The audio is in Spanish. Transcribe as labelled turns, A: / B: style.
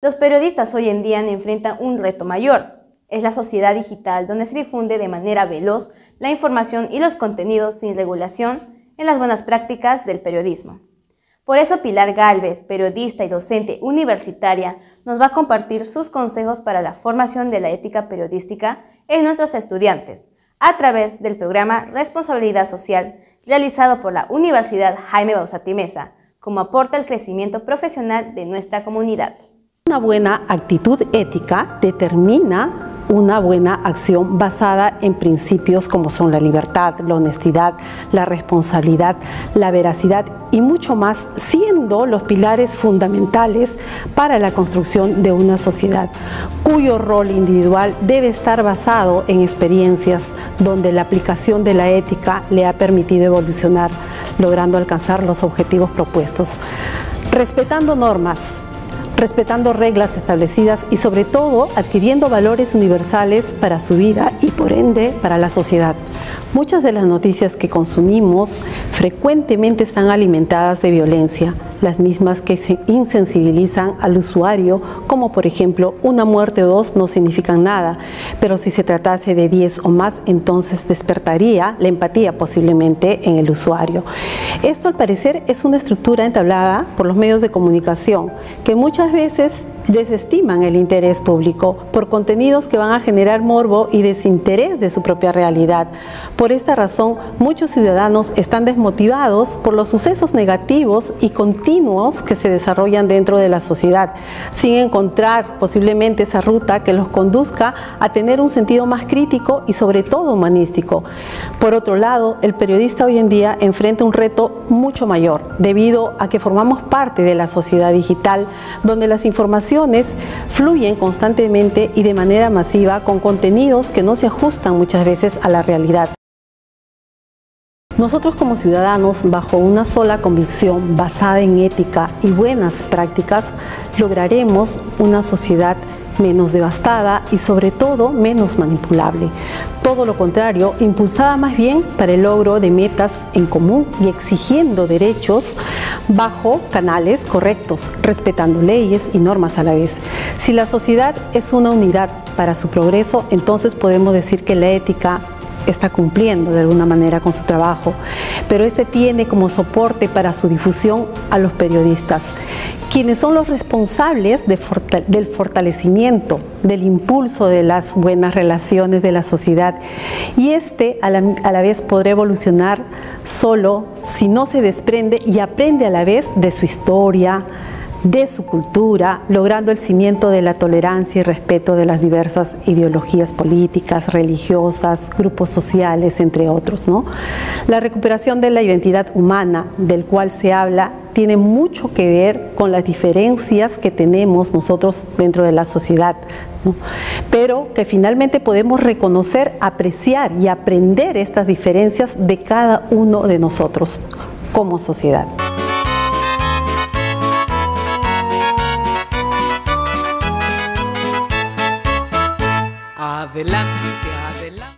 A: Los periodistas hoy en día enfrentan un reto mayor. Es la sociedad digital donde se difunde de manera veloz la información y los contenidos sin regulación en las buenas prácticas del periodismo. Por eso Pilar Galvez, periodista y docente universitaria, nos va a compartir sus consejos para la formación de la ética periodística en nuestros estudiantes, a través del programa Responsabilidad Social realizado por la Universidad Jaime Bausati Mesa, como aporta al crecimiento profesional de nuestra comunidad.
B: Una buena actitud ética determina una buena acción basada en principios como son la libertad, la honestidad, la responsabilidad, la veracidad y mucho más, siendo los pilares fundamentales para la construcción de una sociedad, cuyo rol individual debe estar basado en experiencias donde la aplicación de la ética le ha permitido evolucionar, logrando alcanzar los objetivos propuestos. Respetando normas, respetando reglas establecidas y sobre todo adquiriendo valores universales para su vida y por ende para la sociedad. Muchas de las noticias que consumimos frecuentemente están alimentadas de violencia, las mismas que se insensibilizan al usuario, como por ejemplo una muerte o dos no significan nada, pero si se tratase de 10 o más, entonces despertaría la empatía posiblemente en el usuario. Esto al parecer es una estructura entablada por los medios de comunicación que muchas veces desestiman el interés público por contenidos que van a generar morbo y desinterés de su propia realidad. Por esta razón, muchos ciudadanos están desmotivados por los sucesos negativos y continuos que se desarrollan dentro de la sociedad, sin encontrar posiblemente esa ruta que los conduzca a tener un sentido más crítico y sobre todo humanístico. Por otro lado, el periodista hoy en día enfrenta un reto mucho mayor, debido a que formamos parte de la sociedad digital, donde las informaciones fluyen constantemente y de manera masiva con contenidos que no se ajustan muchas veces a la realidad. Nosotros como ciudadanos, bajo una sola convicción basada en ética y buenas prácticas, lograremos una sociedad menos devastada y sobre todo menos manipulable. Todo lo contrario, impulsada más bien para el logro de metas en común y exigiendo derechos bajo canales correctos, respetando leyes y normas a la vez. Si la sociedad es una unidad para su progreso, entonces podemos decir que la ética está cumpliendo de alguna manera con su trabajo, pero este tiene como soporte para su difusión a los periodistas, quienes son los responsables del fortalecimiento, del impulso de las buenas relaciones de la sociedad. Y este a la, a la vez podrá evolucionar solo si no se desprende y aprende a la vez de su historia, de su cultura, logrando el cimiento de la tolerancia y respeto de las diversas ideologías políticas, religiosas, grupos sociales, entre otros. ¿no? La recuperación de la identidad humana, del cual se habla, tiene mucho que ver con las diferencias que tenemos nosotros dentro de la sociedad, pero que finalmente podemos reconocer, apreciar y aprender estas diferencias de cada uno de nosotros como sociedad.
C: Adelante